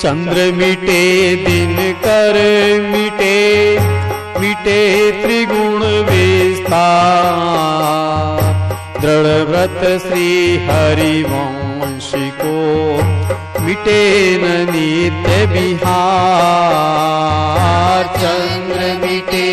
चंद्र मिटे दिन कर मिटे मिटे त्रिगुण विस्तार। दृढ़ व्रत श्री हरिवंश को मिटे न नित्य बिहार चंद्र मिटे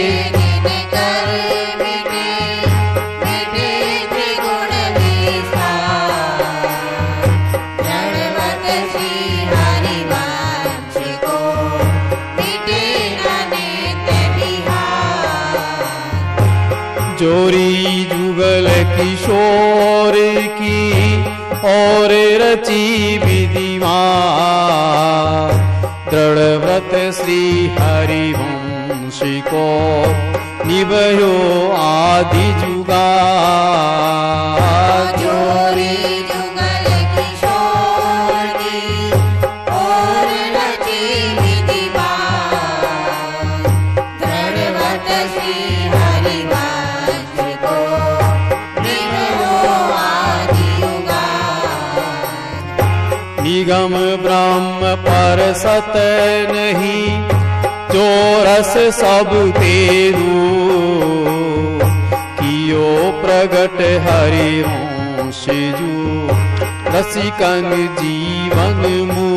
जोरी जुगल किशोर की और रची विधिमान दृढ़ व्रत श्री हरिवंश को निभयो आदि जुगा निगम ब्रह्म पर सत नहीं जो रस सब तेरू। कियो प्रगट हरिवंश जू रसिकन जीवन मू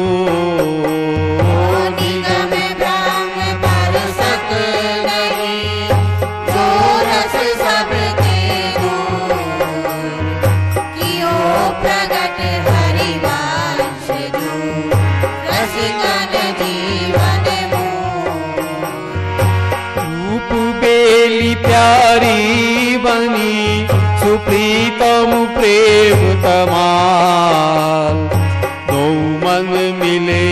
सुप्रीतम प्रेम तमाल दो मन मिले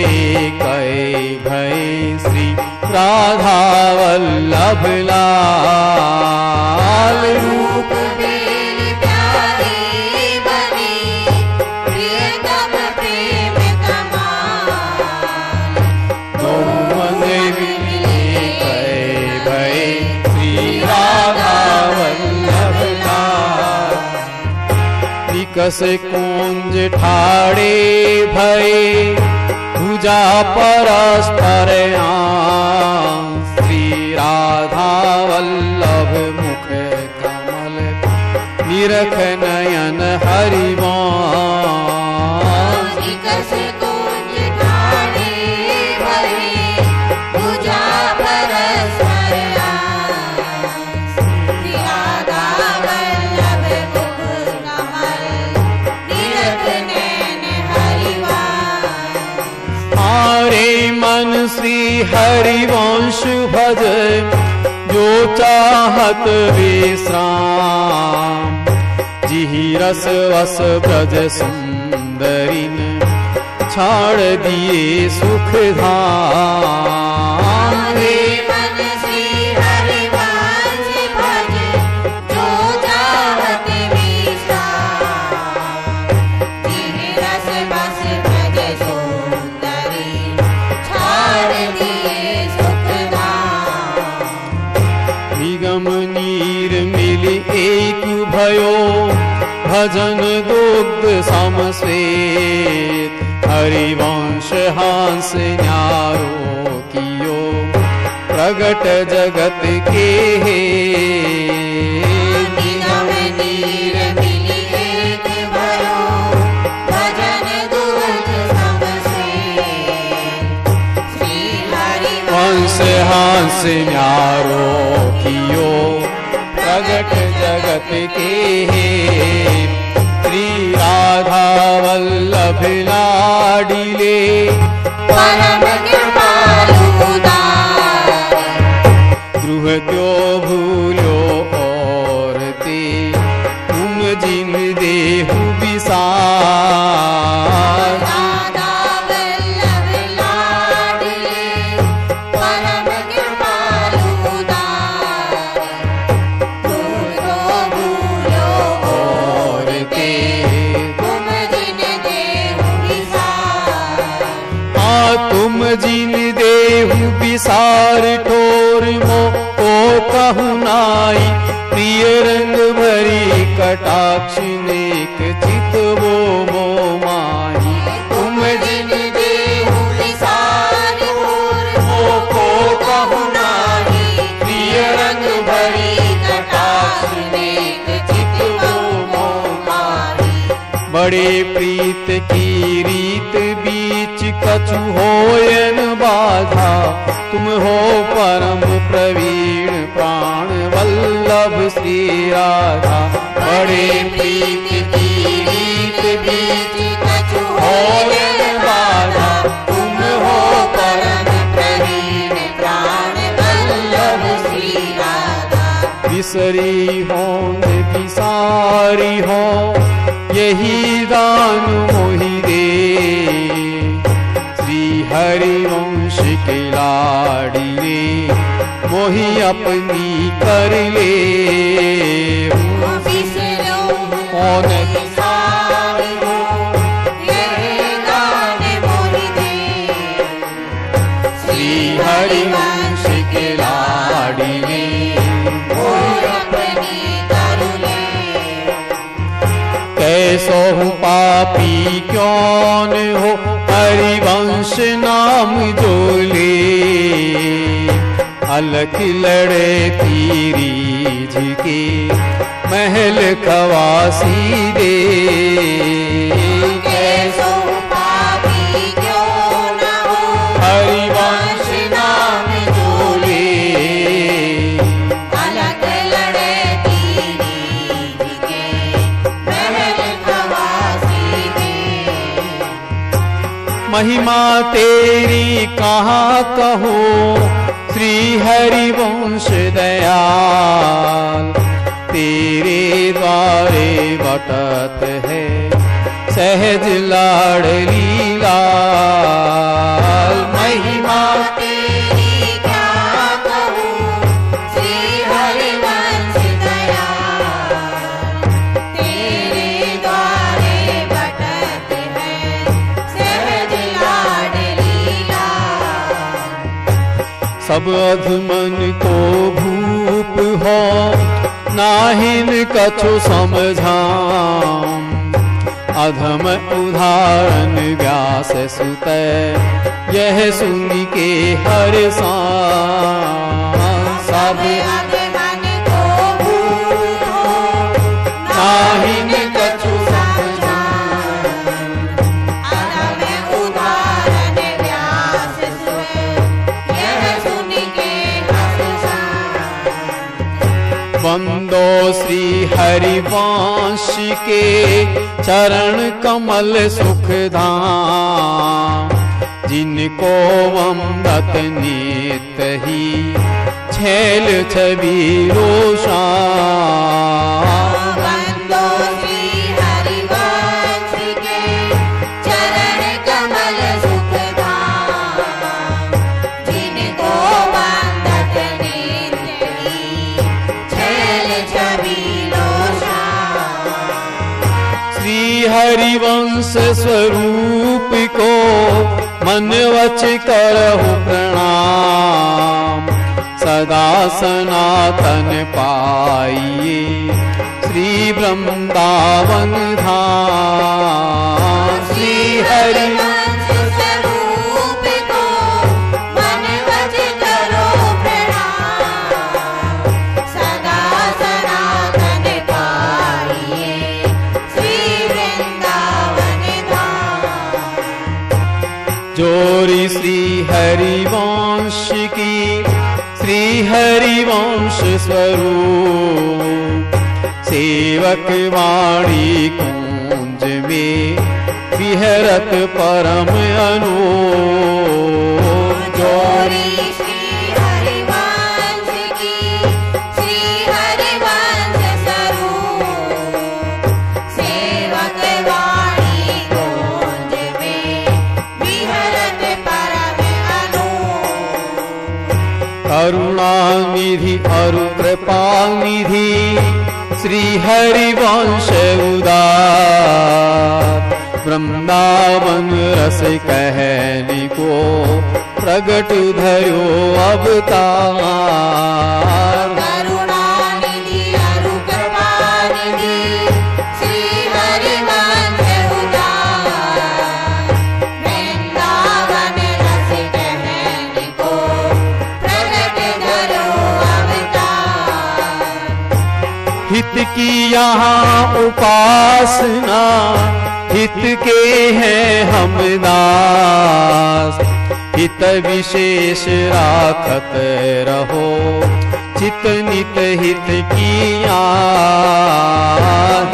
कहे भय श्री राधा वल्लभ लाल। विकस कुंज ठाड़े भय पूजा परस्पर श्री राधा वल्लभ मुख कमल निरख नयन हरिवान हरिवंश भज जो चाहत विश्राम। जिहि रस वस ब्रज सुंदरिन छाड़ दिए सुख भयो। भजन दुग्ध समश्वेत हरिवंश हांस न्यारो कियो। प्रगट जगत के हे। निगम नीर मिली के श्री राधा वल्लभ लाडिले परम तुम जिन देहु विसार ठोर मो, ओ कहु नाई। प्रिय रंग भरी कटाक्ष नेक चित वो मो माई। तुम जिन देहु विसार ठोर मो, ओ कहु नाई। प्रिय रंग भरी कटाक्ष नेक चित वो मो माई। बड़े प्रीत की रीत भी कछु होयन बाधा तुम हो परम प्रवीण प्राण वल्लभ श्री राधा। बड़े प्रीत की रीत बीच कछु होयन बाधा तुम हो परम प्रवीण प्राण वल्लभ श्री राधा। बिसरी हो बिसारी हो यही दान मोहि अपनी कर ले। कौन? श्री हरिवंश के कैसो पापी क्यों हो? हरिवंश नाम जो ले अलख लड़े तीरी झिके महल खवासी दे। कैसो पापी क्यों न हरिवंश नाम जो ले अलग लड़े तीरी के महल खवासी दे। महिमा तेरी कहाँ कहो? श्री हरिवंश दयाल तेरे द्वारे बटत है सहज लाड़ लीला। महिमा सब अधमन को भूप हो, नाहिन कछु समझाम अधम उदाहरण व्यास सुत, यह सुन के हर सब हरिवंश के चरण कमल सुखदान जिनको अमृत नीत ही छैल छवि रोषा हरिवंश स्वरूप को मन वच करहु प्रणाम। सदा सनातन पाइए श्री वृंदावन धाम। श्री हरि सेवक वाणी कुंज में विहरत परम अनु करुणानिधि श्री हरिवंश उदार। वृंदावन रस कहने को प्रगट धरो अवतार। यहाँ उपासना हित के हैं हम दास। हित विशेष राखत रहो चित नित हित किया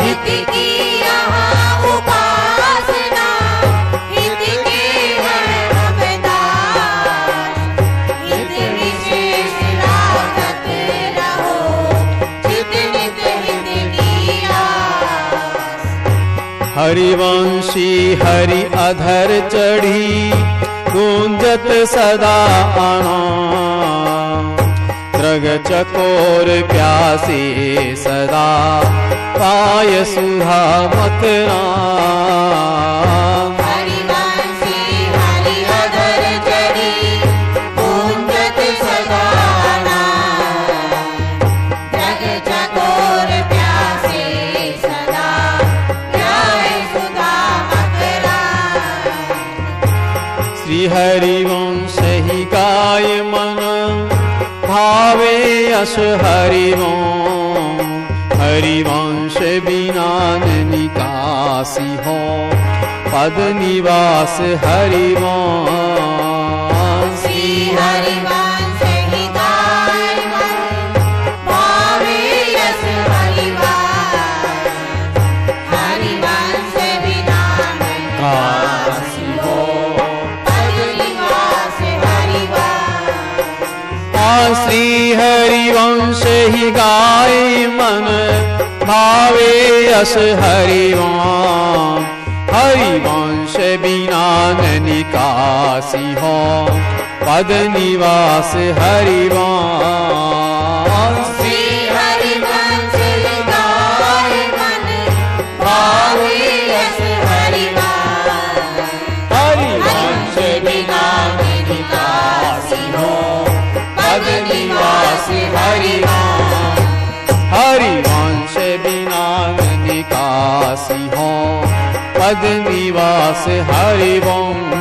हित की हरिवंशी हरि अधर चढ़ी गूंजत सदा चकोर प्यासे सदा पाय सुधा मथरा हरिवंश ही गाय मन भावे यश हरिवं हरिवंश बिना न निकासी हो पद निवास हरिवंश गाय मन भावे अस हरिवं हरिवंश बिना निकासी हो। पद निवास हरिवंश निवास हरिवंश